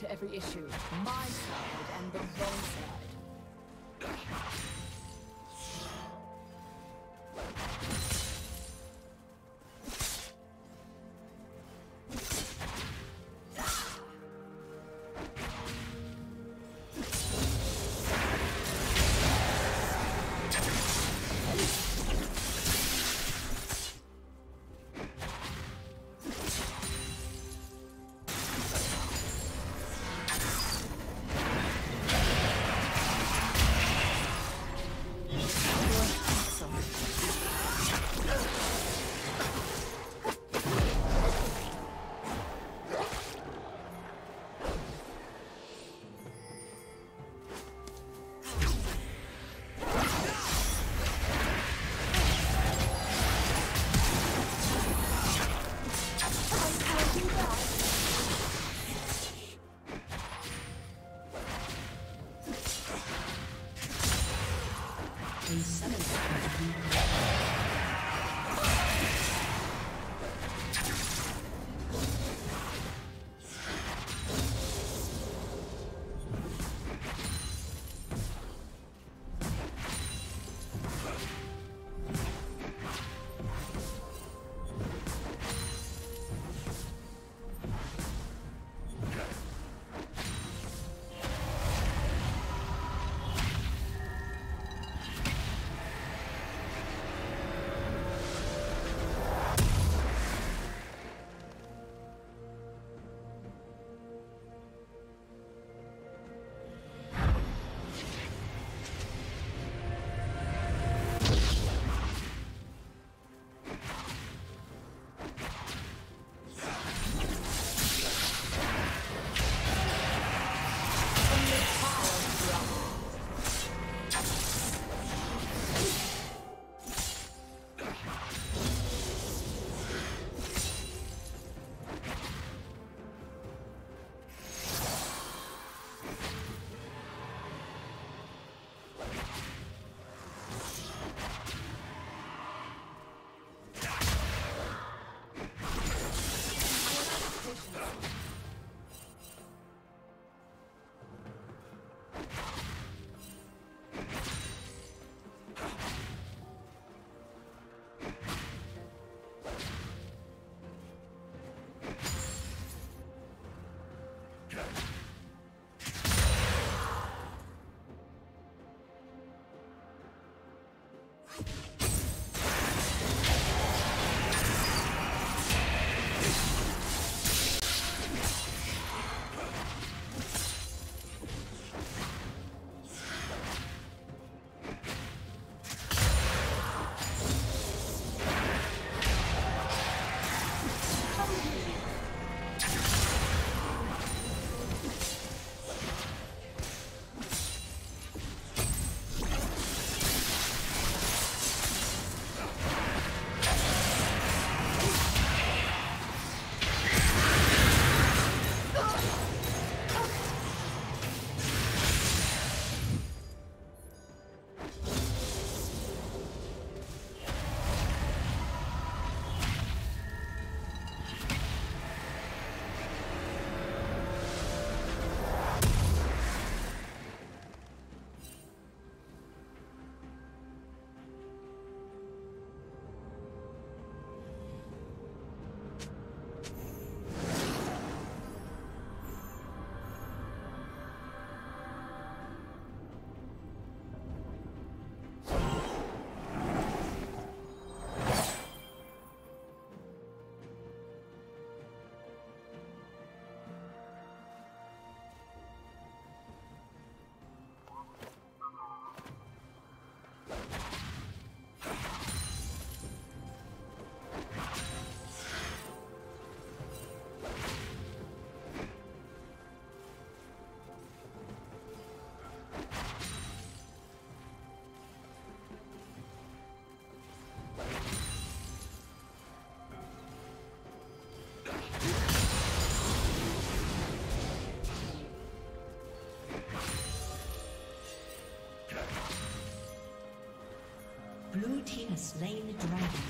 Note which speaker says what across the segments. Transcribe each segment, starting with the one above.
Speaker 1: To every issue. My side and the wrong side.
Speaker 2: Slain the dragon.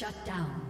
Speaker 2: Shut down.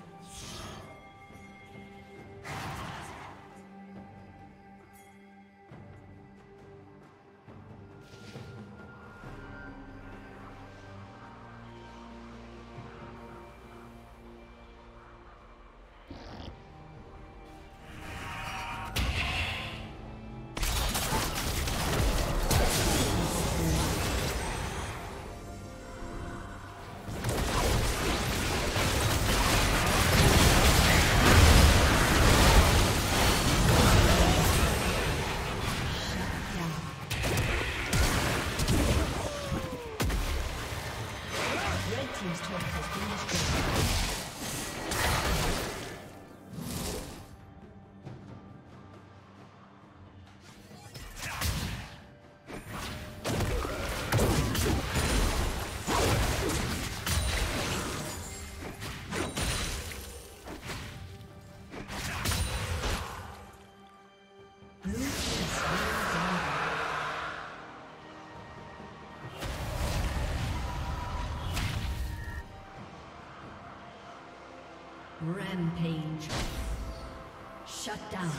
Speaker 2: Rampage. Shut down.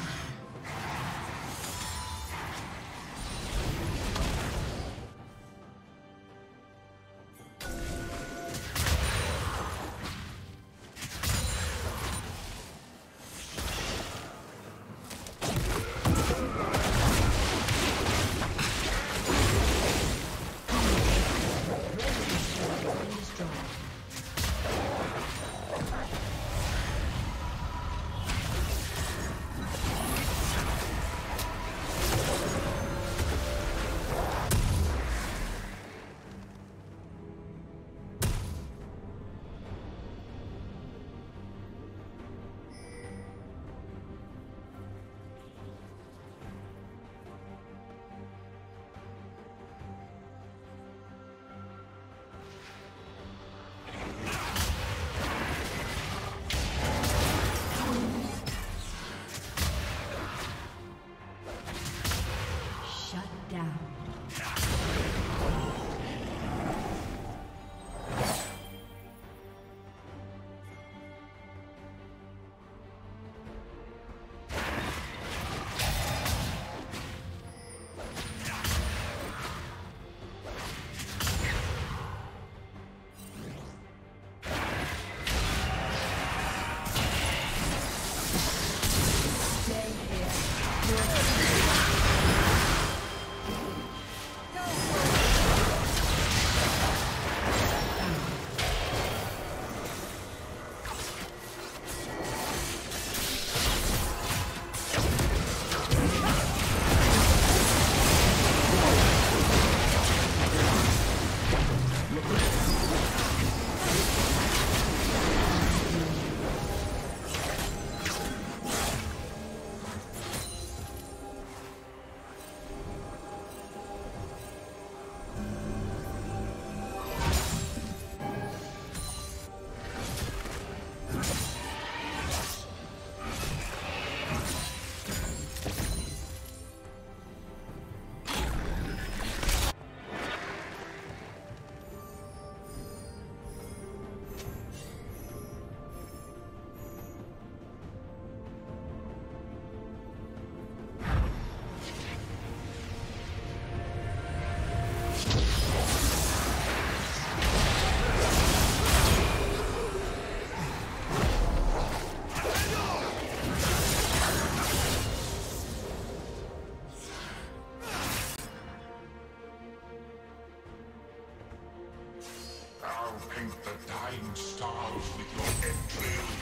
Speaker 2: stars with your entrails.